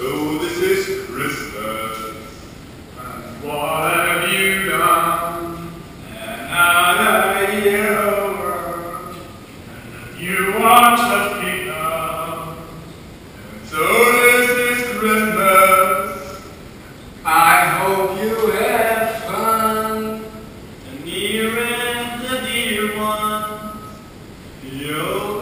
So this is Christmas. And what have you done? Another year over. And a new one has begun. And so this is Christmas. I hope you have fun. The near and the dear ones. you